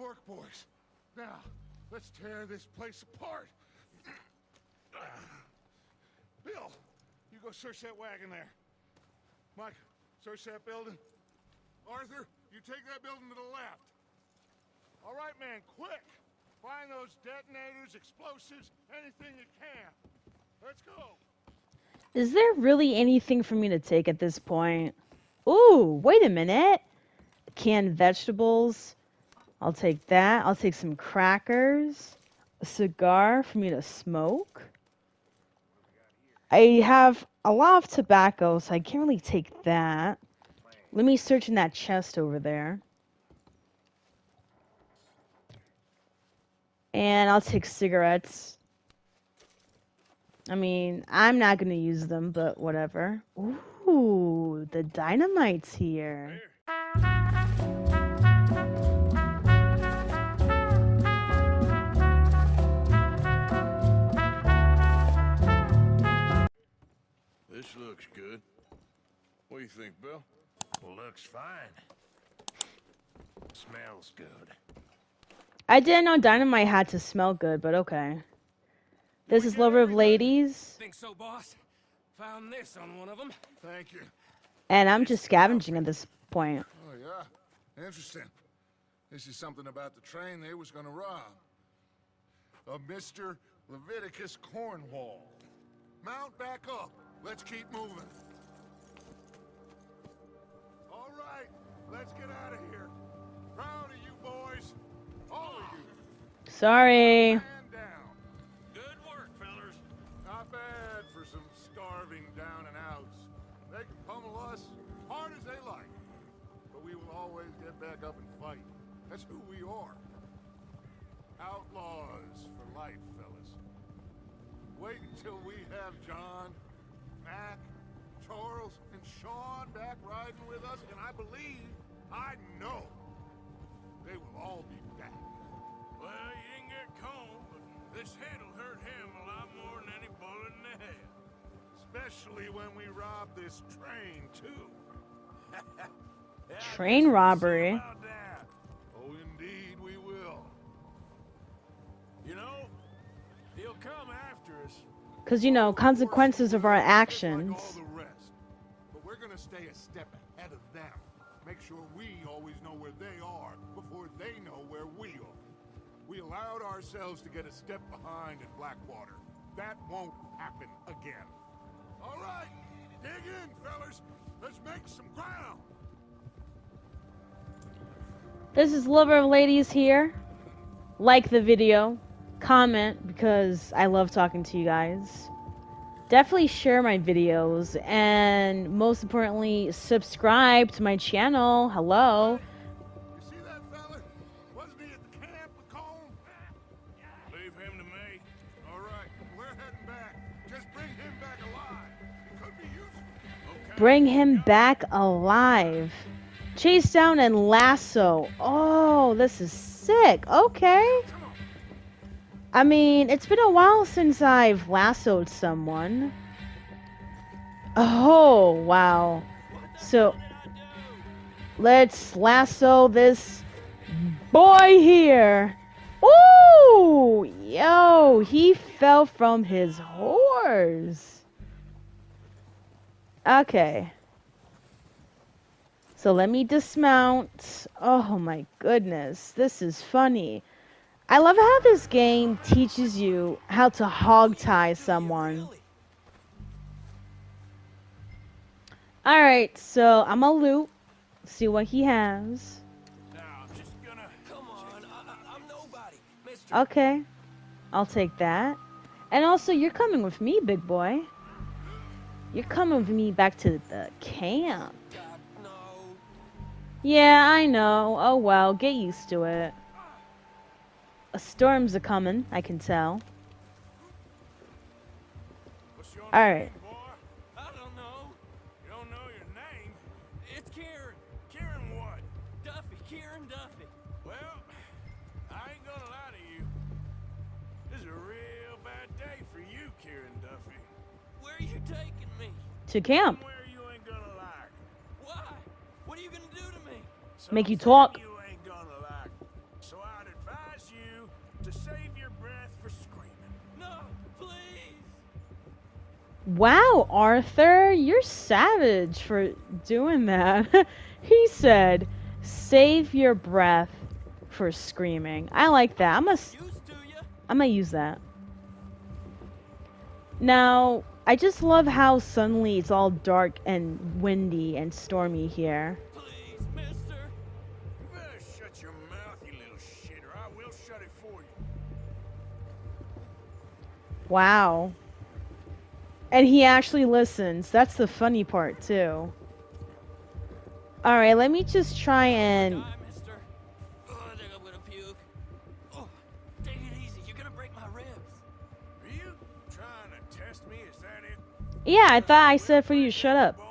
Work, boys. Now, let's tear this place apart. Bill, you go search that wagon there. Mike, search that building. Arthur, you take that building to the left. All right, man, quick. Find those detonators, explosives, anything you can. Let's go. Is there really anything for me to take at this point? Ooh, wait a minute. Canned vegetables. I'll take that. I'll take some crackers. A cigar for me to smoke. I have a lot of tobacco, so I can't really take that. Let me search in that chest over there. And I'll take cigarettes. I mean, I'm not going to use them, but whatever. Ooh, the dynamite's here. This looks good. What do you think, Bill? Looks fine. Smells good. I didn't know dynamite had to smell good, but okay. This is Lover of Ladies, Think so, boss? Found this on one of them. Thank you. and I'm just scavenging at this point. Oh, yeah? Interesting. This is something about the train they was gonna rob. A Mr. Leviticus Cornwall. Mount back up. Let's keep moving. All right, let's get out of here. Proud of you boys. All of you. Sorry. Good work, fellers. Not bad for some starving down and outs. They can pummel us hard as they like. But we will always get back up and fight. That's who we are. Outlaws for life, fellas. Wait until we have John, Mac, Charles, and Sean back riding with us, and I believe, I know, they will all be back. Well, you didn't get Colm, but this hit'll hurt him a lot more than any bullet in the head. Especially when we rob this train, too. Train guess we'll see robbery. Oh, indeed we will. You know, he'll come after us. Because, you know, consequences of our like actions. all the rest. But we're gonna stay a step ahead of them. Make sure we always know where they are before they know where we are. We allowed ourselves to get a step behind in Blackwater. That won't happen again. All right, dig in, fellas. Let's make some ground. This is Lover of Ladies here. Like the video, comment because I love talking to you guys. Definitely share my videos and most importantly, subscribe to my channel. Hello. Bring him back alive. Chase down and lasso. Oh, this is sick. Okay. I mean, it's been a while since I've lassoed someone. Oh, wow. So, let's lasso this boy here. Ooh, yo, he fell from his horse. Okay. So let me dismount. Oh my goodness, this is funny. I love how this game teaches you how to hog tie someone. Alright, so I'm gonna loot, see what he has. Okay, I'll take that. And also, you're coming with me, big boy. You're coming with me back to the camp. Yeah, I know. Oh well, get used to it. A storms are coming, I can tell. Alright. your All name, I ain't gonna lie to you. This is a real bad day for you, Kieran Duffy. Are you taking me? To camp. Where you like. Are you don't know. Wow, Arthur, you're savage for doing that. he said, "Save your breath for screaming." I like that. I'm gonna, s- Used to ya? I'm gonna use that. Now, I just love how suddenly it's all dark and windy and stormy here. Please, mister. You better shut your mouth, you little shit, or I will shut it for you. Wow. And he actually listens. That's the funny part, too. Alright, let me just try and. Die, mister. Oh, I think I'm gonna puke. Oh, take it easy. You're gonna break my ribs. Are you trying to test me? Is that it? Yeah, I thought I said for you to shut up.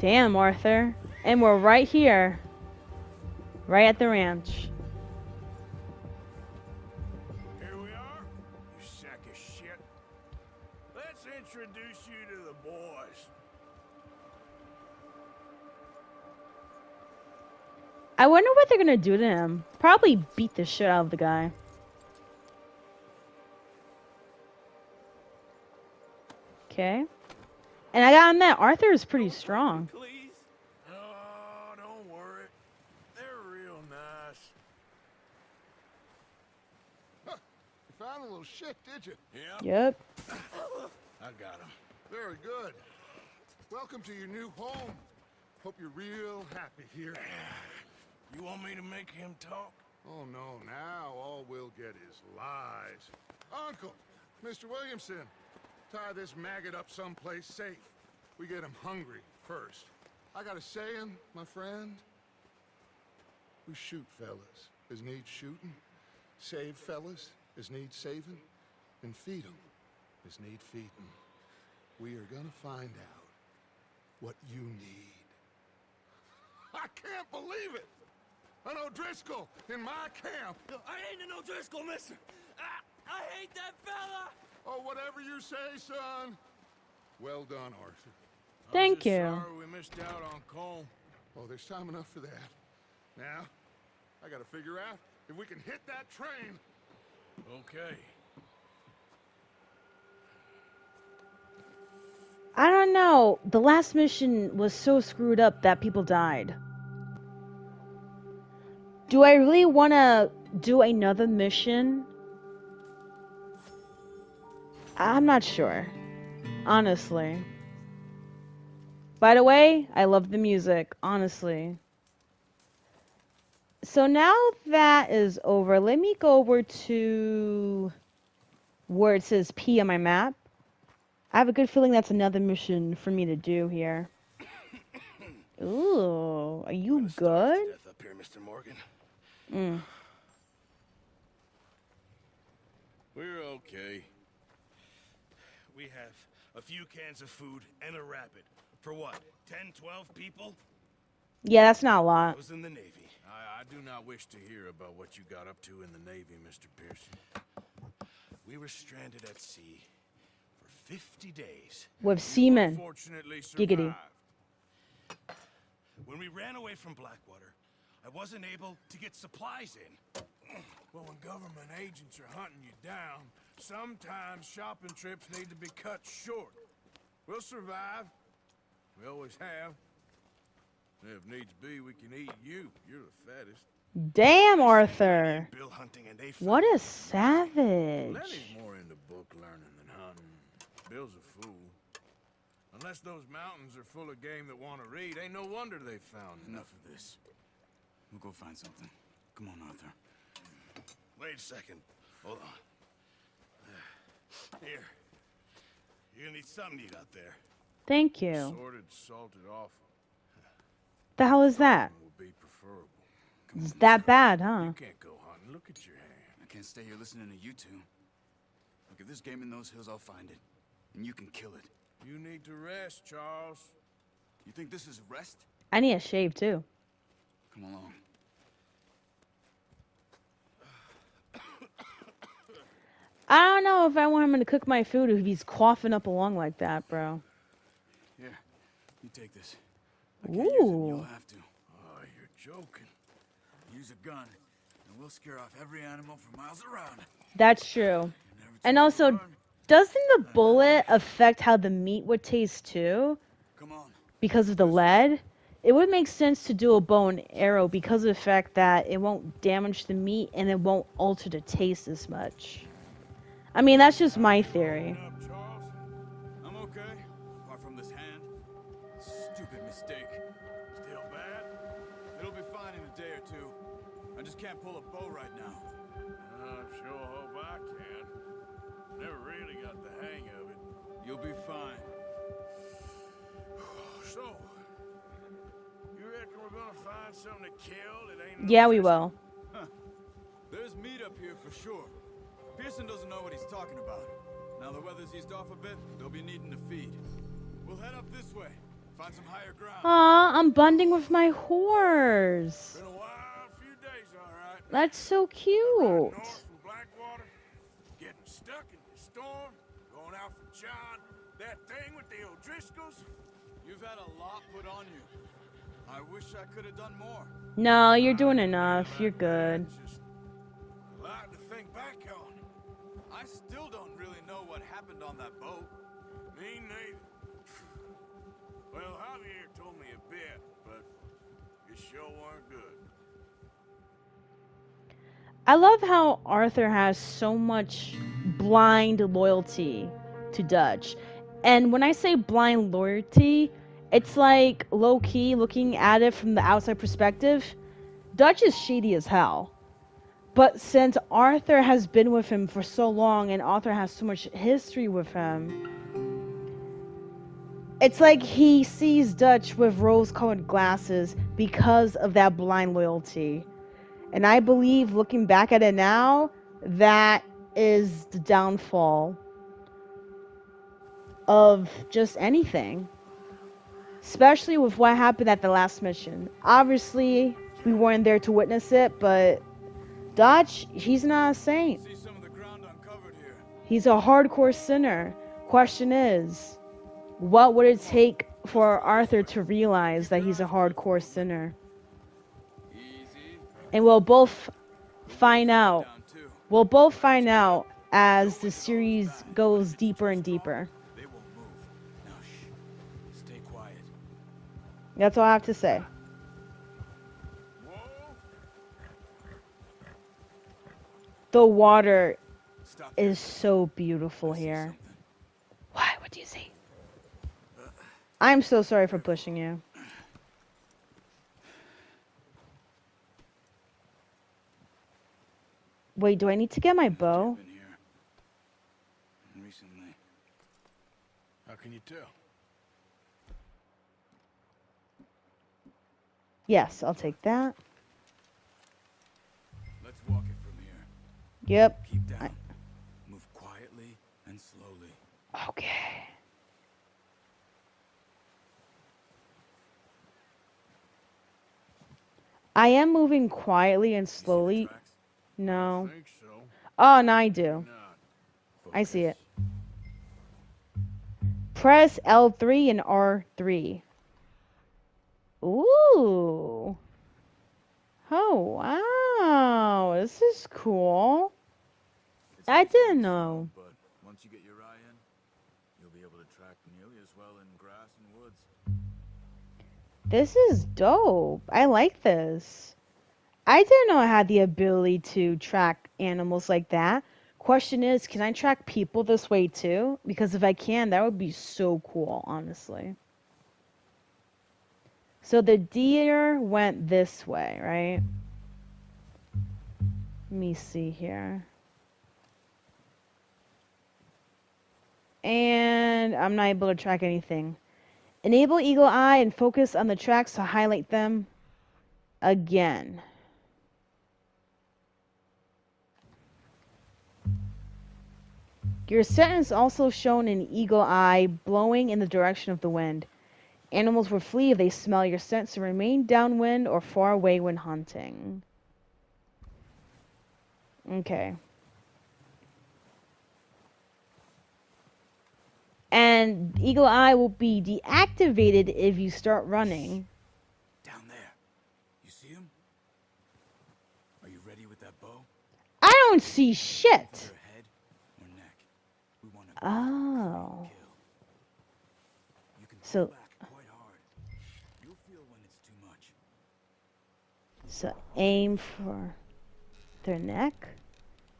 Damn, Arthur. And we're right here. Right at the ranch. Here we are, you sack of shit. Let's introduce you to the boys. I wonder what they're gonna do to him. Probably beat the shit out of the guy. Okay. And I gotta admit, Arthur is pretty strong. Oh, don't worry. They're real nice. You found a little shit, did you? Yep, Yep. I got him. Very good. Welcome to your new home. Hope you're real happy here. You want me to make him talk? Oh no, now all we'll get is lies. Uncle, Mr. Williamson, tie this maggot up someplace safe. We get him hungry first. I got a saying, my friend. We shoot fellas as need shooting, save fellas as need saving, and feed 'em as need feeding. We are gonna find out what you need. I can't believe it! An O'Driscoll in my camp! I ain't an O'Driscoll, mister. I, I hate that fella. Oh, whatever you say, son. Well done, Arthur. Thank you. Sorry we missed out on Colm. Oh, there's time enough for that. Now, I gotta figure out if we can hit that train. Okay. I don't know. The last mission was so screwed up that people died. Do I really want to do another mission? I'm not sure. Honestly. By the way, I love the music, honestly. So now that is over, let me go over to where it says P on my map. I have a good feeling that's another mission for me to do here. Ooh, are you good? Up here, Mr. Morgan. Mm. We're okay. We have a few cans of food and a rapid. For what? 10, 12 people? Yeah, that's not a lot. I was in the Navy. I, I do not wish to hear about what you got up to in the Navy, Mr. Pearson. We were stranded at sea for 50 days. With seamen. Fortunately, Giggity. When we ran away from Blackwater, I wasn't able to get supplies in. But when government agents are hunting you down, sometimes shopping trips need to be cut short. We'll survive. We always have. If needs be, we can eat you. You're the fattest. Damn, Arthur. Bill hunting and they What a savage. Lenny's more into book learning than hunting. Bill's a fool. Unless those mountains are full of game that want to read, ain't no wonder they found Enough of this. We'll go find something. Come on, Arthur. Wait a second. Hold on. Here. You're gonna need something to eat out there. Thank you. Sorted, salted offal The hell is that? would be preferable. Is that bad, huh? You can't go hunting. Look at your hand. I can't stay here listening to you two. Look, if there's game in those hills, I'll find it. And you can kill it. You need to rest, Charles. You think this is rest? I need a shave too. Come along. I don't know if I want him to cook my food if he's coughing up along like that, bro. Here, you take this. I can't use it, and Ooh. you'll have to. Oh, you're joking. Use a gun, and we'll scare off every animal for miles around. That's true. And, every And time we also, doesn't the bullet affect how the meat would taste too? come on. Because of the lead? It would make sense to do a bow and arrow because of the fact that it won't damage the meat and it won't alter the taste as much. I mean, that's just my theory. I'm okay, apart from this hand. Stupid mistake. Still bad? It'll be fine in a day or two. I just can't pull a bow right now. I sure hope I can. Never really got the hang of it. You'll be fine. So, you reckon we're gonna find something to kill that ain't Yeah, we will. Pearson doesn't know what he's talking about. Now the weather's eased off a bit, they'll be needing to feed. We'll head up this way. Find some higher ground. Aw, I'm bonding with my horse. Been a wild few days, all right. That's so cute. Blackwater, getting stuck in the storm, going out from John, that thing with the O'Driscolls. You've had a lot put on you. I wish I could have done more. No, you're doing enough. You're good. Just a lot to think back on. I still don't really know what happened on that boat. Me neither. Well, Javier told me a bit, but it sure weren't good. I love how Arthur has so much blind loyalty to Dutch. And when I say blind loyalty, it's like low key looking at it from the outside perspective. Dutch is shady as hell. But since Arthur has been with him for so long and Arthur has so much history with him, it's like he sees Dutch with rose colored glasses because of that blind loyalty. And I believe, looking back at it now, that is the downfall of just anything. Especially with what happened at the last mission. Obviously, we weren't there to witness it, but Dutch, he's not a saint. See some of the ground uncovered here. He's a hardcore sinner. Question is, what would it take for Arthur to realize that he's a hardcore sinner? Easy. And we'll both find out. We'll both find out as the series goes deeper and deeper. They won't move. Now shh. Stay quiet. That's all I have to say. The water is so beautiful here. Why? What do you see? I'm so sorry for pushing you. Wait, do I need to get my bow? Recently. How can you tell? Yes, I'll take that. Yep. Keep down. I- Move quietly and slowly. Okay. I am moving quietly and You see the slowly. No. So. Oh, no, I do. I see it. Press L3 and R3. Ooh. Oh, wow. This is cool. I didn't know. But once you get your eye in, you'll be able to track nearly as well in grass and woods. This is dope. I like this. I didn't know I had the ability to track animals like that. Question is, can I track people this way too? Because if I can, that would be so cool, honestly. So the deer went this way, right? Let me see here. And I'm not able to track anything. Enable Eagle Eye and focus on the tracks to highlight them again. Your scent is also shown in Eagle Eye, blowing in the direction of the wind. Animals will flee if they smell your scent, so remain downwind or far away when hunting. Okay. And Eagle Eye will be deactivated if you start running. Down there. You see him? Are you ready with that bow? I don't see shit. Head or neck? We want to Oh. You can So- back quite hard. You'll feel when it's too much. So aim for their neck.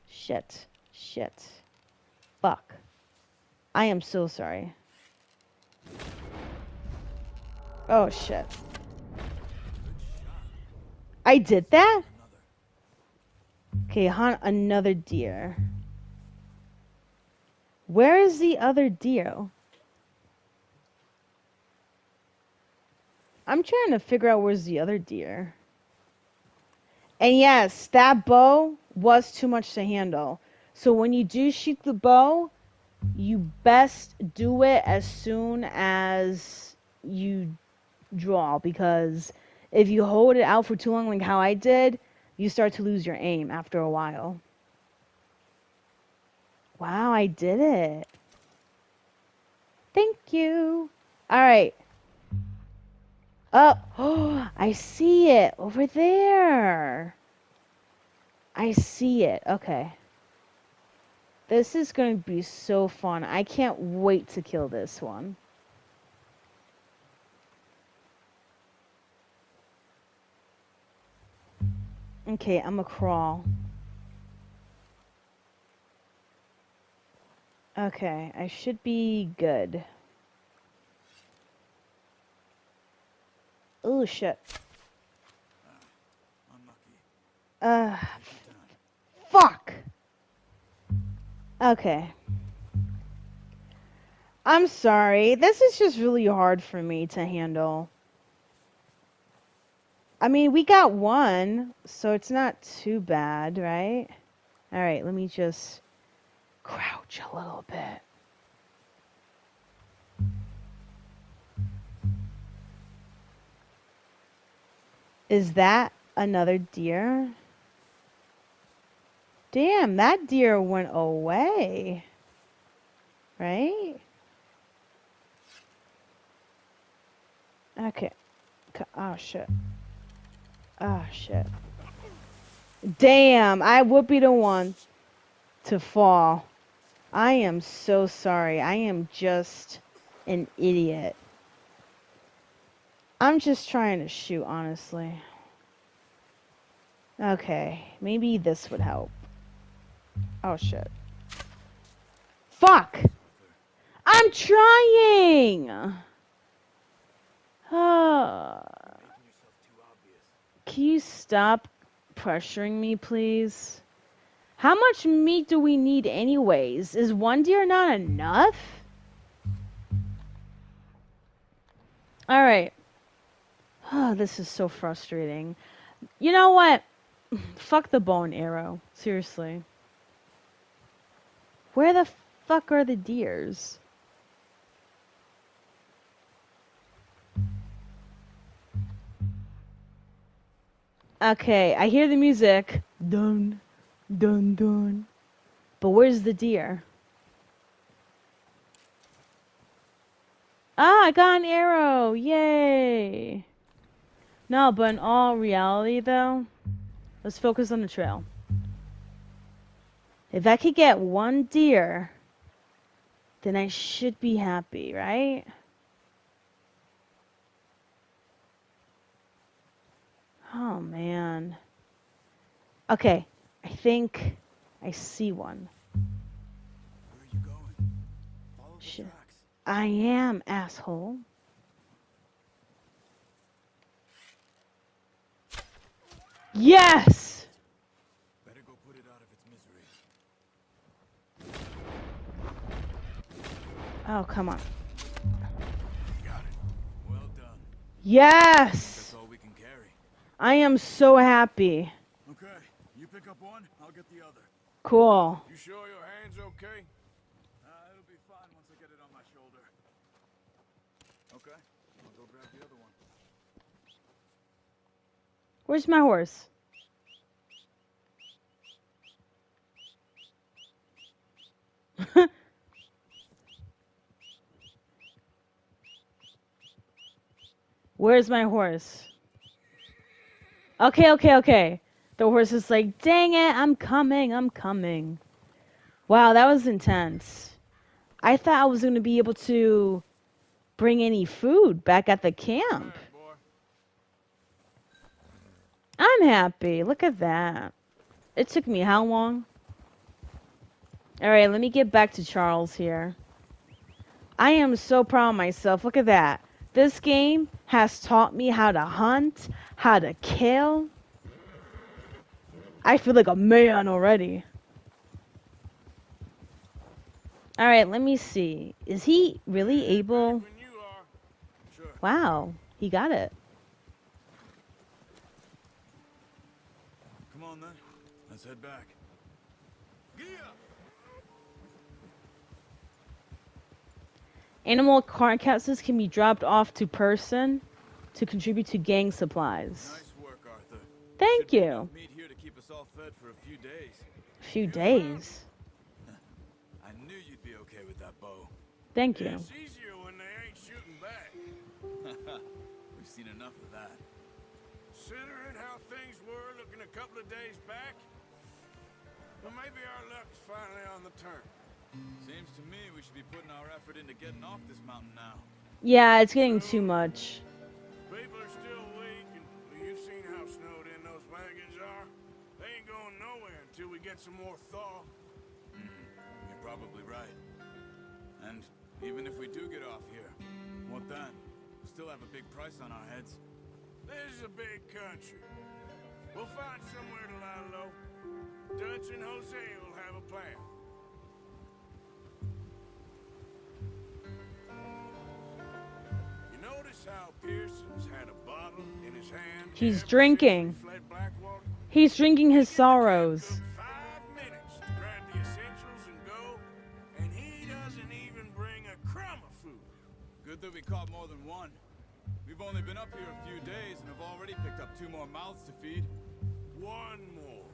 Shit. Shit. Fuck. I am so sorry. Oh shit. I did that? Okay, hunt another deer. Where is the other deer? I'm trying to figure out where's the other deer. And yes, that bow was too much to handle. So when you do shoot the bow, you best do it as soon as you draw because if you hold it out for too long like how I did, you start to lose your aim after a while. Wow, I did it. Thank you. All right. Oh, I see it over there. I see it. Okay. This is going to be so fun. I can't wait to kill this one. Okay, I'm a crawl. Okay, I should be good. Oh shit. Unlucky. Uh, Okay. I'm sorry. This is just really hard for me to handle. I mean, we got one, so it's not too bad, right? All right, let me just crouch a little bit. Is that another deer? Damn, that deer went away. Right? Okay. Oh, shit. Oh, shit. Damn, I would be the one to fall. I am so sorry. I am just an idiot. I'm just trying to shoot, honestly. Okay, maybe this would help. Oh shit. Fuck! I'm trying! Can you stop pressuring me, please? How much meat do we need, anyways? Is one deer not enough? Alright. Oh, this is so frustrating. You know what? Fuck the bone arrow. Seriously. Where the fuck are the deers? Okay, I hear the music. Dun, dun, dun. But where's the deer? Ah, I got an arrow! Yay! No, but in all reality, though, let's focus on the trail. If I could get one deer, then I should be happy, right? Oh, man. Okay, I think I see one. Where are you going? Follow the Shit. tracks. I am, asshole. Yes! Better go put it out of its misery. Oh, come on. Got it. Well done. Yes! That's all we can carry. I am so happy. Okay, you pick up one, I'll get the other. Cool. You sure your hand's okay? Uh, it'll be fine once I get it on my shoulder. Okay, I'll go grab the other one. Where's my horse? Where's my horse? Okay, okay, okay. The horse is like, dang it, I'm coming, I'm coming. Wow, that was intense. I thought I was going to be able to bring any food back at the camp. I'm happy. Look at that. It took me how long? Alright, let me get back to Charles here. I am so proud of myself. Look at that. This game has taught me how to hunt, how to kill. I feel like a man already. Alright, let me see. Is he really able? Wow, he got it. Come on then. Let's head back. Animal carcasses can be dropped off to Pearson to contribute to gang supplies. Nice work, Arthur. Thank Should you. Meat here to keep us all fed for a few days. A Few days. I knew you'd be okay with that bow. Thank you. It's easier when they ain't shooting back. We've seen enough of that. Considering how things were looking a couple of days back, well, maybe our luck's finally on the turn. Seems to me we should be putting our effort into getting off this mountain now. Yeah, it's getting too much. People are still weak, and well, you've seen how snowed in those wagons are. They ain't going nowhere until we get some more thaw. Mm, you're probably right. And even if we do get off here, what then? We still have a big price on our heads. This is a big country. We'll find somewhere to lie low. Dutch and Hosea will have a plan. He's drinking. we fled Blackwater? He's drinking his sorrows. Took Five minutes to grab the essentials and go, and he doesn't even bring a crumb of food. Good that we caught more than one. We've only been up here a few days and have already picked up two more mouths to feed. One more.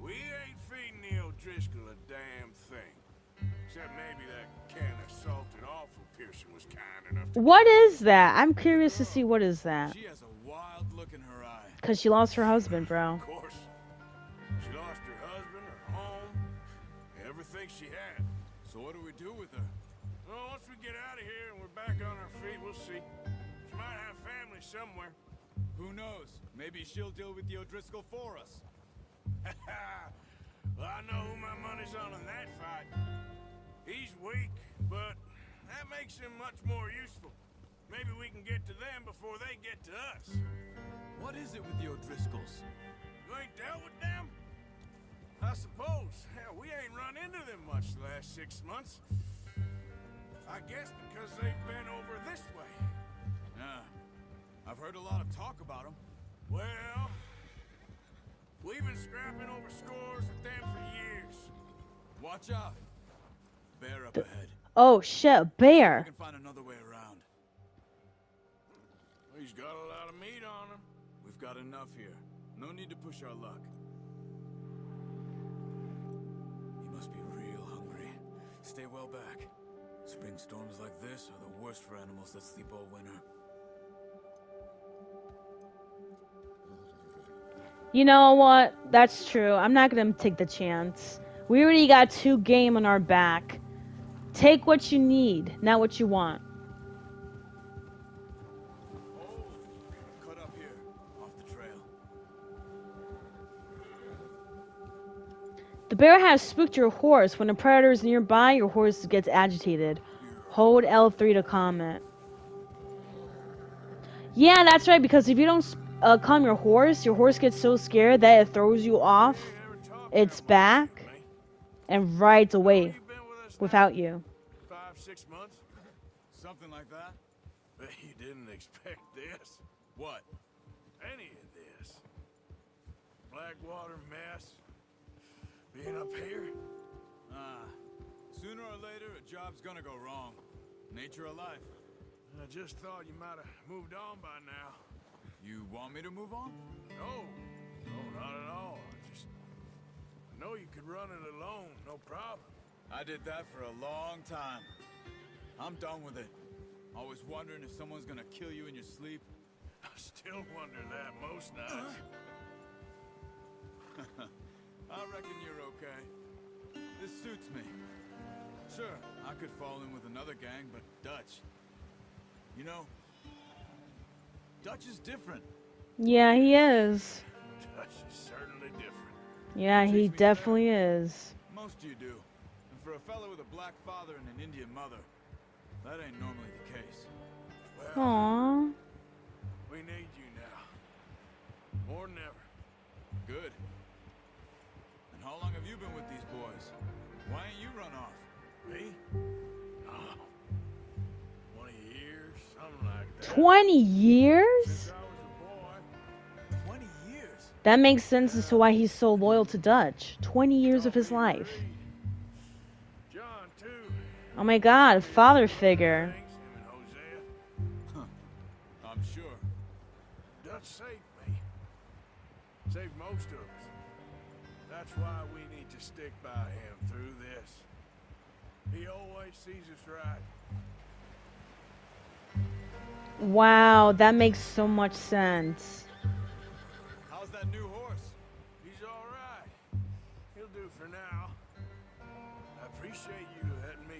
We ain't feeding the O'Driscoll a damn thing. Except maybe Pearson was kind enough to... What is that? I'm curious to see what is that. She has a wild look in her eye. Cause she lost her husband, bro. Of course. She lost her husband, her home, everything she had. So what do we do with her? Well, once we get out of here and we're back on our feet, we'll see. She might have family somewhere. Who knows? Maybe she'll deal with the O'Driscoll for us. well, I know who my money's on in that fight. He's weak, but that makes him much more useful. Maybe we can get to them before they get to us. What is it with the O'Driscolls? You ain't dealt with them? I suppose. Hell, we ain't run into them much the last six months. I guess because they've been over this way. Yeah. I've heard a lot of talk about them. Well, we've been scrapping over scores with them for years. Watch out. Bear up ahead. Oh shit, a We bear. can find another way around. He's got a lot of meat on him. We've got enough here. No need to push our luck. He must be real hungry. Stay well back. Spring storms like this are the worst for animals that sleep all winter. You know what? That's true. I'm not gonna take the chance. We already got two game on our back. Take what you need, not what you want. The. The bear has spooked your horse. When a predator is nearby, your horse gets agitated. Hold L3 to comment. Yeah, that's right. Because if you don't uh, calm your horse, your horse gets so scared that it throws you off It's back. and rides away without you. Six months? Something like that? Bet you didn't expect this. What? Any of this. Blackwater mess. Being up here. Ah. Sooner or later, a job's gonna go wrong. Nature of life. I just thought you might have moved on by now. You want me to move on? No, no, not at all. I just I know you could run it alone, no problem. I did that for a long time. I'm done with it. Always wondering if someone's gonna kill you in your sleep. I still wonder that most nights. I reckon you're okay. This suits me. Sure, I could fall in with another gang, but Dutch. You know, Dutch is different. Yeah, he is. Dutch is certainly different. Yeah, he definitely is. Most you do. And for a fellow with a black father and an Indian mother, that ain't normally the case. Well, Aww. we need you now. More than ever. Good. And how long have you been with these boys? Why ain't you run off? Me? Oh. 20 years, something like that. 20 years? Since I was a boy. 20 years. That makes sense as to why he's so loyal to Dutch. 20 years of his life. Worried. John, too. Oh my god, father figure. Thanks, him and Hosea. I'm sure. Dutch saved me. Saved most of us. That's why we need to stick by him through this. He always sees us right. Wow, that makes so much sense. How's that new horse? He's all right. He'll do for now. I appreciate you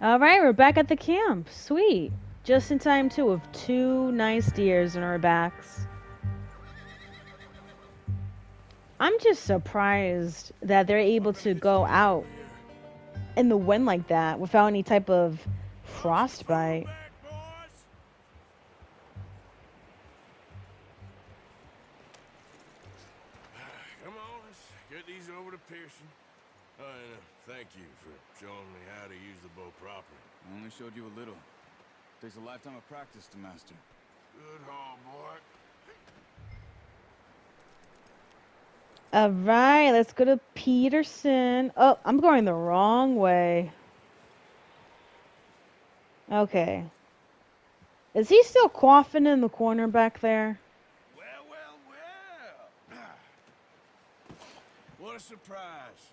him. Alright, we're back at the camp. Sweet. Just in time, too, with two nice deers on our backs. I'm just surprised that they're able to go out in the wind like that without any type of frostbite. Come on, let's get these over to Pearson. Uh, thank you for showing me how to use the bow properly. I only showed you a little. Takes a lifetime of practice to master. Good haul, boy. Alright, let's go to Peterson. Oh, I'm going the wrong way. Okay. Is he still coughing in the corner back there? Well, well, well. what a surprise.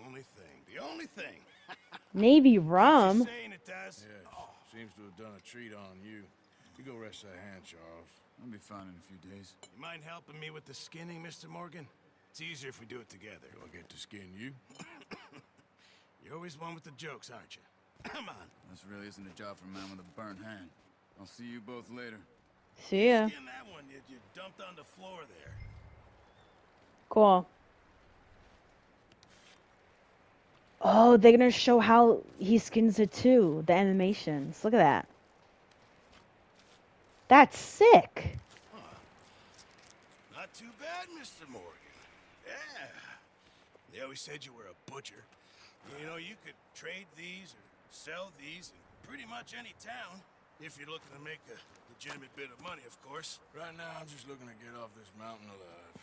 It's the only thing. The only thing. Navy rum. saying it does? Yeah, seems to have done a treat on you. You go rest that hand, Charles. I'll be fine in a few days. You mind helping me with the skinning, Mr. Morgan? It's easier if we do it together. Do I get to skin you? You're always one with the jokes, aren't you? Come on. This really isn't a job for a man with a burnt hand. I'll see you both later. See ya. Skin that one you, you dumped on the floor there. Cool. Oh, they're gonna show how he skins it too. The animations. Look at that. That's sick. Not too bad, Mr. Morgan. Yeah. They always said you were a butcher. You know, you could trade these or sell these in pretty much any town. If you're looking to make a legitimate bit of money, of course. Right now, I'm just looking to get off this mountain alive.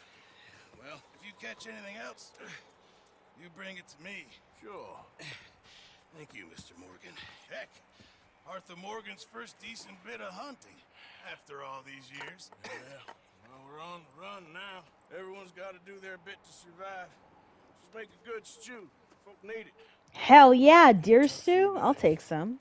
Well, if you catch anything else, you bring it to me. Sure. Thank you, Mr. Morgan. Heck, Arthur Morgan's first decent bit of hunting after all these years. Yeah. Well, we're on the run now. Everyone's got to do their bit to survive. Just make a good stew. Folk need it. Hell yeah, deer stew. I'll take some.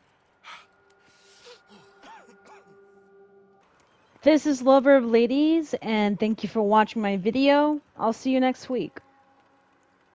This is Lover of Ladies, and thank you for watching my video. I'll see you next week.